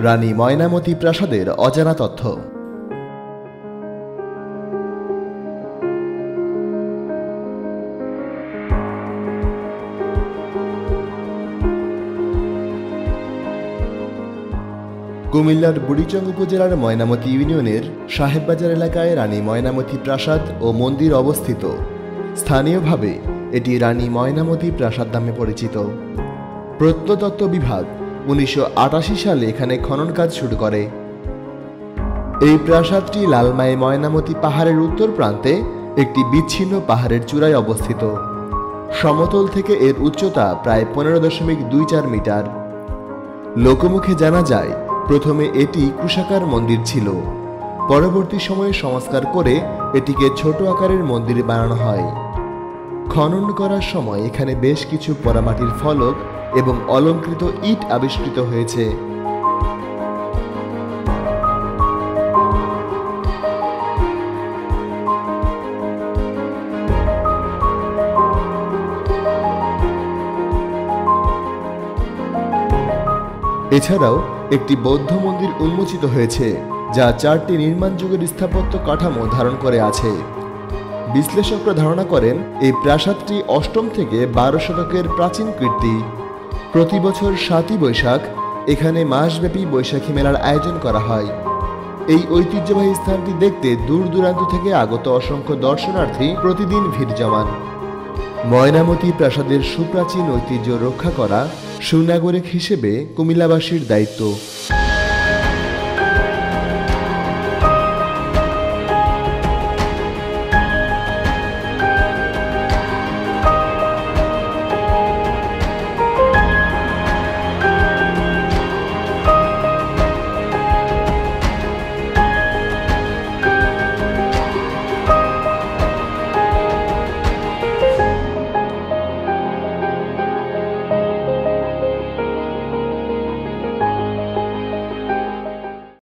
রানী ময়নামতি প্রাসাদের অজানা তথ্য। কুমিল্লার বুড়িচং উপজেলার ময়নামতি ইউনিয়নের সাহেববাজার এলাকায় রানী ময়নামতি প্রাসাদ ও মন্দির অবস্থিত। স্থানীয়ভাবে এটি রানী ময়নামতি প্রাসাদ নামে পরিচিত। প্রত্নতত্ত্ব বিভাগ উনিশশো আটাশি সালে এখানে খনন কাজ শুরু করে। এই প্রাসাদটি লালমাই ময়নামতি পাহাড়ের উত্তর প্রান্তে একটি বিচ্ছিন্ন পাহাড়ের চূড়ায় অবস্থিত। সমতল থেকে এর উচ্চতা প্রায় পনেরো দশমিক দুই চার মিটার। লোকমুখে জানা যায়, প্রথমে এটি ক্রুশাকার মন্দির ছিল। পরবর্তী সময়ে সংস্কার করে এটিকে ছোট আকারের মন্দির বানানো হয়। খনন করার সময় এখানে বেশ কিছু পোড়ামাটির ফলক এবং অলঙ্কৃত ইট আবিষ্কৃত হয়েছে। এছাড়াও একটি বৌদ্ধ মন্দির উন্মোচিত হয়েছে, যা চারটি নির্মাণ যুগের স্থাপত্য কাঠামো ধারণ করে আছে। বিশ্লেষকরা ধারণা করেন, এই প্রাসাদটি অষ্টম থেকে বারো শতকের প্রাচীন কীর্তি। প্রতি বছর সাতই বৈশাখ এখানে মাসব্যাপী বৈশাখী মেলার আয়োজন করা হয়। এই ঐতিহ্যবাহী স্থানটি দেখতে দূর দূরান্ত থেকে আগত অসংখ্য দর্শনার্থী প্রতিদিন ভিড় জমান। ময়নামতি প্রাসাদের সুপ্রাচীন ঐতিহ্য রক্ষা করা সুনাগরিক হিসেবে কুমিল্লাবাসীর দায়িত্ব।